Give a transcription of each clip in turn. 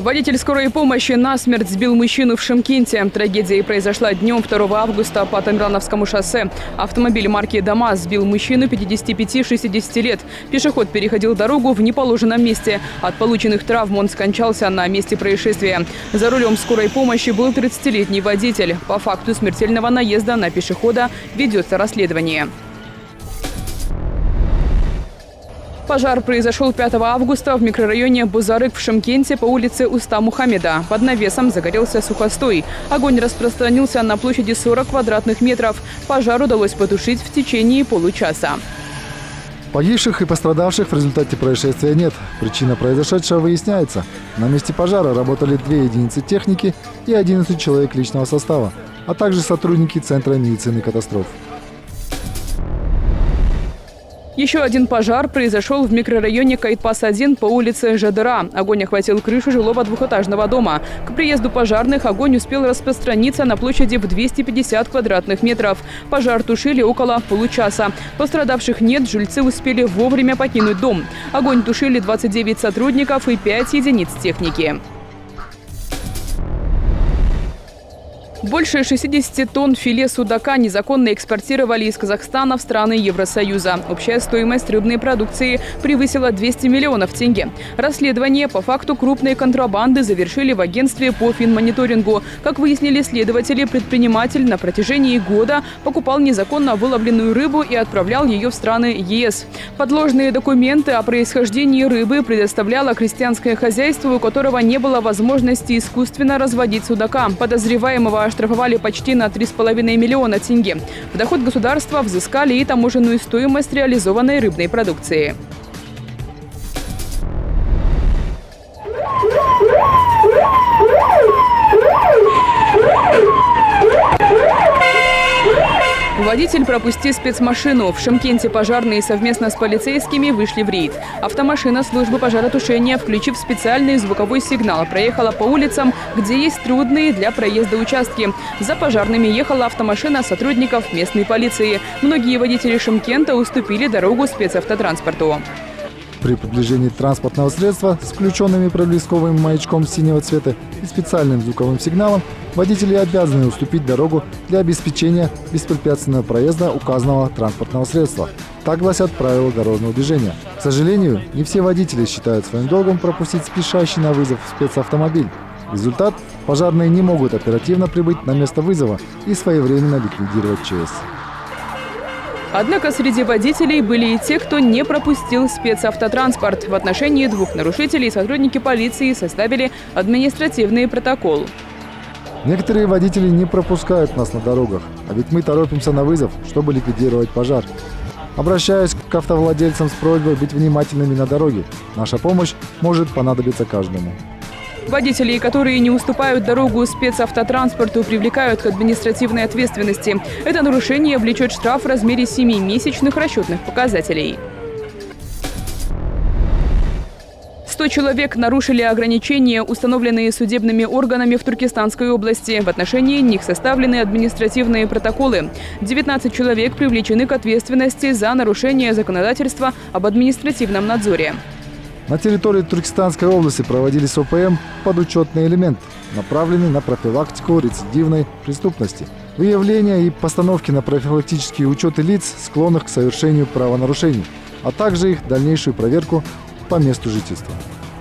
Водитель скорой помощи насмерть сбил мужчину в Шимкенте. Трагедия произошла днем 2 августа по Танграновскому шоссе. Автомобиль марки «ДАМАЗ» сбил мужчину 55-60 лет. Пешеход переходил дорогу в неположенном месте. От полученных травм он скончался на месте происшествия. За рулем скорой помощи был 30-летний водитель. По факту смертельного наезда на пешехода ведется расследование. Пожар произошел 5 августа в микрорайоне Бузарык в Шымкенте по улице Уста Мухаммеда. Под навесом загорелся сухостой. Огонь распространился на площади 40 квадратных метров. Пожар удалось потушить в течение получаса. Погибших и пострадавших в результате происшествия нет. Причина произошедшего выясняется. На месте пожара работали две единицы техники и 11 человек личного состава, а также сотрудники Центра медицины катастроф. Еще один пожар произошел в микрорайоне Кайтпас-1 по улице Жадыра. Огонь охватил крышу жилого двухэтажного дома. К приезду пожарных огонь успел распространиться на площади в 250 квадратных метров. Пожар тушили около получаса. Пострадавших нет, жильцы успели вовремя покинуть дом. Огонь тушили 29 сотрудников и 5 единиц техники. Больше 60 тонн филе судака незаконно экспортировали из Казахстана в страны Евросоюза. Общая стоимость рыбной продукции превысила 200 миллионов тенге. Расследование по факту крупной контрабанды завершили в агентстве по финмониторингу. Как выяснили следователи, предприниматель на протяжении года покупал незаконно выловленную рыбу и отправлял ее в страны ЕС. Подложные документы о происхождении рыбы предоставляло крестьянское хозяйство, у которого не было возможности искусственно разводить судака. Подозреваемого оштрафовали почти на 3,5 миллиона тенге. В доход государства взыскали и таможенную стоимость реализованной рыбной продукции. Водитель пропусти спецмашину. В Шимкенте пожарные совместно с полицейскими вышли в рейд. Автомашина службы пожаротушения, включив специальный звуковой сигнал, проехала по улицам, где есть трудные для проезда участки. За пожарными ехала автомашина сотрудников местной полиции. Многие водители Шимкента уступили дорогу спецавтотранспорту. При приближении транспортного средства с включенными проблесковым маячком синего цвета и специальным звуковым сигналом водители обязаны уступить дорогу для обеспечения беспрепятственного проезда указанного транспортного средства. Так гласят правила дорожного движения. К сожалению, не все водители считают своим долгом пропустить спешащий на вызов спецавтомобиль. Результат – пожарные не могут оперативно прибыть на место вызова и своевременно ликвидировать ЧС. Однако среди водителей были и те, кто не пропустил спецавтотранспорт. В отношении двух нарушителей сотрудники полиции составили административный протокол. Некоторые водители не пропускают нас на дорогах, а ведь мы торопимся на вызов, чтобы ликвидировать пожар. Обращаюсь к автовладельцам с просьбой быть внимательными на дороге. Наша помощь может понадобиться каждому. Водителей, которые не уступают дорогу спецавтотранспорту, привлекают к административной ответственности. Это нарушение влечет штраф в размере 7 месячных расчетных показателей. 100 человек нарушили ограничения, установленные судебными органами в Туркестанской области. В отношении них составлены административные протоколы. 19 человек привлечены к ответственности за нарушение законодательства об административном надзоре. На территории Туркестанской области проводились ОПМ подучетный элемент, направленный на профилактику рецидивной преступности, выявление и постановки на профилактические учеты лиц, склонных к совершению правонарушений, а также их дальнейшую проверку по месту жительства.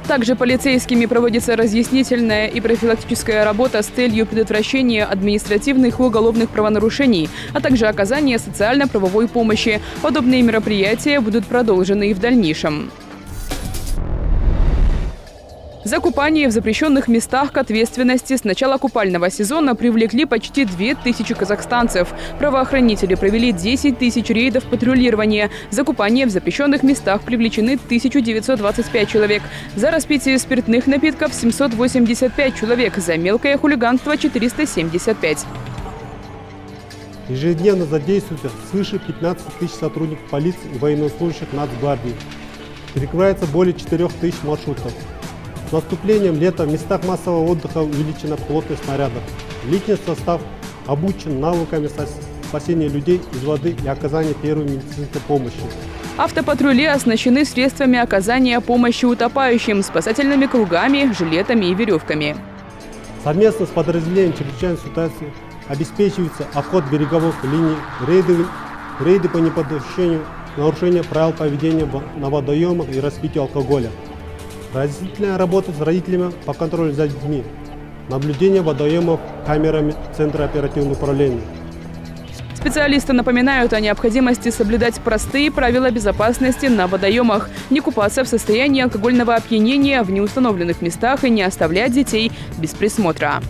Также полицейскими проводится разъяснительная и профилактическая работа с целью предотвращения административных и уголовных правонарушений, а также оказания социально-правовой помощи. Подобные мероприятия будут продолжены и в дальнейшем. За купание в запрещенных местах к ответственности с начала купального сезона привлекли почти 2000 казахстанцев. Правоохранители провели 10 тысяч рейдов патрулирования. За купание в запрещенных местах привлечены 1925 человек. За распитие спиртных напитков 785 человек. За мелкое хулиганство 475. Ежедневно задействуется свыше 15 тысяч сотрудников полиции и военнослужащих Нацгвардии. Перекрывается более 4 тысяч маршрутов. С наступлением лета в местах массового отдыха увеличена плотность снарядов. Личный состав обучен навыками спасения людей из воды и оказания первой медицинской помощи. Автопатрули оснащены средствами оказания помощи утопающим, спасательными кругами, жилетами и веревками. Совместно с подразделением чрезвычайной ситуации обеспечивается обход береговых линий, рейды, рейды по неподопущению нарушения правил поведения на водоемах и распитию алкоголя. Разъяснительная работа с родителями по контролю за детьми. Наблюдение водоемов камерами Центра оперативного управления. Специалисты напоминают о необходимости соблюдать простые правила безопасности на водоемах, не купаться в состоянии алкогольного опьянения в неустановленных местах и не оставлять детей без присмотра.